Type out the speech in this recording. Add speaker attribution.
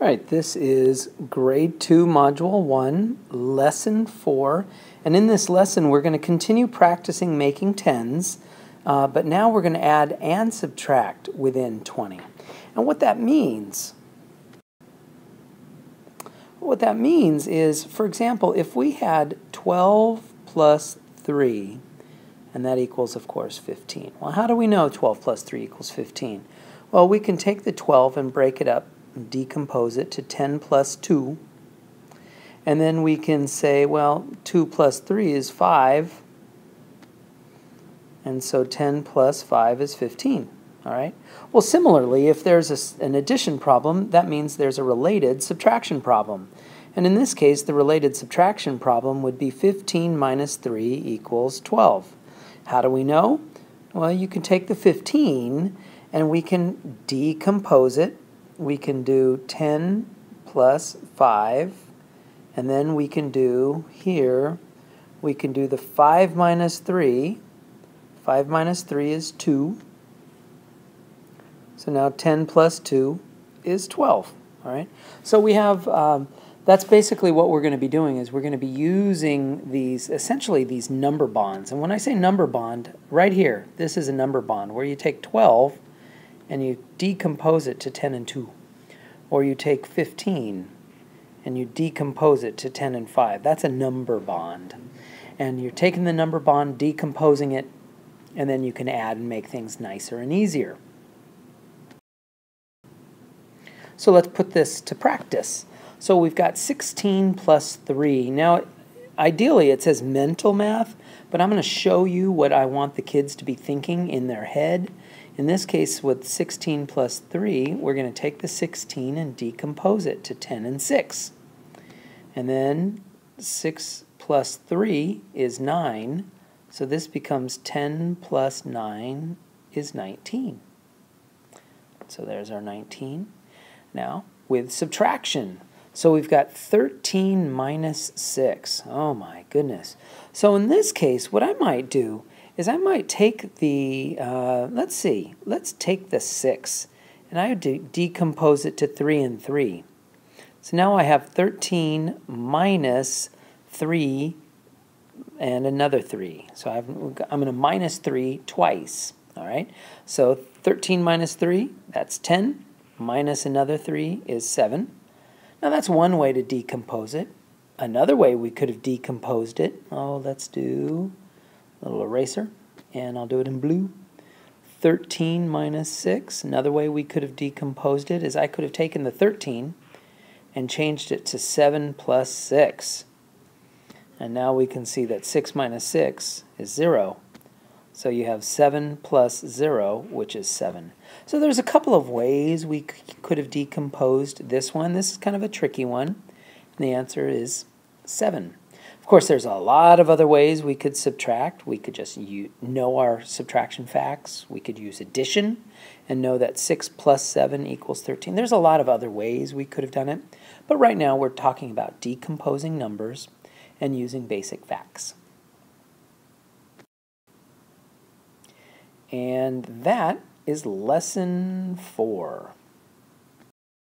Speaker 1: All right, this is grade 2, module 1, lesson 4. And in this lesson, we're going to continue practicing making tens, uh, but now we're going to add and subtract within 20. And what that means, what that means is, for example, if we had 12 plus 3, and that equals, of course, 15. Well, how do we know 12 plus 3 equals 15? Well, we can take the 12 and break it up decompose it to 10 plus 2. And then we can say, well, 2 plus 3 is 5. And so 10 plus 5 is 15. All right. Well, similarly, if there's a, an addition problem, that means there's a related subtraction problem. And in this case, the related subtraction problem would be 15 minus 3 equals 12. How do we know? Well, you can take the 15 and we can decompose it we can do 10 plus 5, and then we can do here, we can do the 5 minus 3. 5 minus 3 is 2. So now 10 plus 2 is 12. All right. So we have, um, that's basically what we're going to be doing is we're going to be using these, essentially these number bonds. And when I say number bond, right here, this is a number bond where you take 12 and you decompose it to 10 and 2. Or you take 15 and you decompose it to 10 and 5. That's a number bond. And you're taking the number bond, decomposing it, and then you can add and make things nicer and easier. So let's put this to practice. So we've got 16 plus 3. Now, ideally it says mental math, but I'm going to show you what I want the kids to be thinking in their head. In this case, with 16 plus 3, we're going to take the 16 and decompose it to 10 and 6. And then 6 plus 3 is 9, so this becomes 10 plus 9 is 19. So there's our 19. Now, with subtraction. So we've got 13 minus 6. Oh my goodness. So in this case, what I might do is I might take the, uh, let's see, let's take the 6, and I would de decompose it to 3 and 3. So now I have 13 minus 3 and another 3. So I've, I'm going to minus 3 twice. All right. So 13 minus 3, that's 10. Minus another 3 is 7. Now that's one way to decompose it. Another way we could have decomposed it, oh, let's do little eraser, and I'll do it in blue. 13 minus 6, another way we could have decomposed it is I could have taken the 13 and changed it to 7 plus 6. And now we can see that 6 minus 6 is 0. So you have 7 plus 0, which is 7. So there's a couple of ways we could have decomposed this one. This is kind of a tricky one. And the answer is 7 course, there's a lot of other ways we could subtract. We could just know our subtraction facts. We could use addition and know that 6 plus 7 equals 13. There's a lot of other ways we could have done it. But right now we're talking about decomposing numbers and using basic facts. And that is lesson 4.